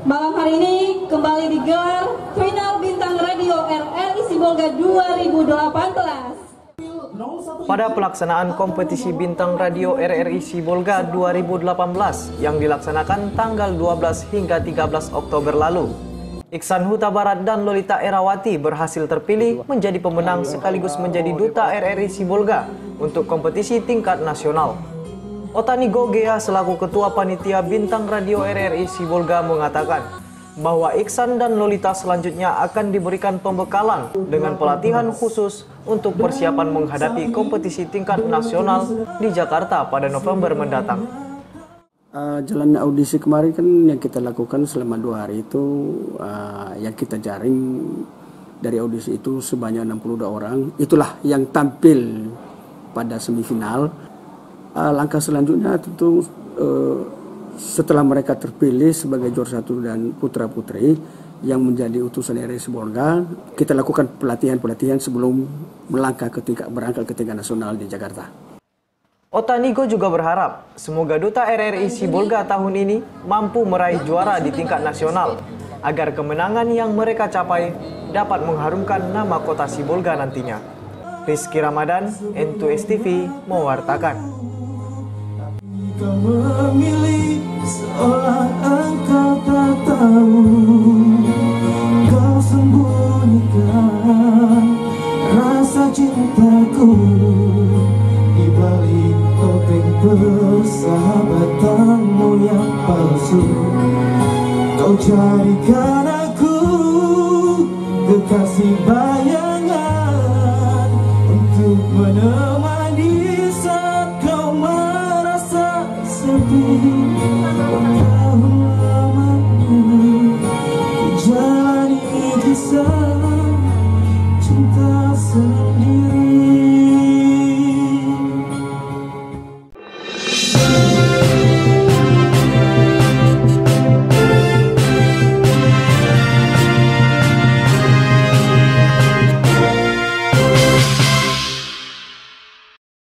Malam hari ini kembali digelar final Bintang Radio RRI Sibolga 2018. Pada pelaksanaan kompetisi Bintang Radio RRI Sibolga 2018 yang dilaksanakan tanggal 12 hingga 13 Oktober lalu, Iksan Huta Barat dan Lolita Erawati berhasil terpilih menjadi pemenang sekaligus menjadi duta RRI Sibolga untuk kompetisi tingkat nasional. Otani Gogea selaku Ketua Panitia Bintang Radio RRI Sibolga mengatakan bahwa Iksan dan Lolita selanjutnya akan diberikan pembekalan dengan pelatihan khusus untuk persiapan menghadapi kompetisi tingkat nasional di Jakarta pada November mendatang. Uh, jalan audisi kemarin kan yang kita lakukan selama dua hari itu uh, yang kita jaring dari audisi itu sebanyak 62 orang itulah yang tampil pada semifinal uh, langkah selanjutnya tentu uh, setelah mereka terpilih sebagai juara satu dan putra putri yang menjadi utusan RRI Sibolga, kita lakukan pelatihan-pelatihan sebelum melangkah ke tingkat berangkat ke tingkat nasional di Jakarta. Otanigo juga berharap semoga duta RRI Sibolga tahun ini mampu meraih juara di tingkat nasional agar kemenangan yang mereka capai dapat mengharumkan nama kota Sibolga nantinya. Rizky Ramadan, N2S TV, mewartakan. Kau memilih seolah engkau tak tahu. Kau sembunyikan rasa cintaku. Di balik topeng persahabatanmu yang palsu Kau jadikan aku kekasih bayangan Untuk menemani jalani kisah cinta sendiri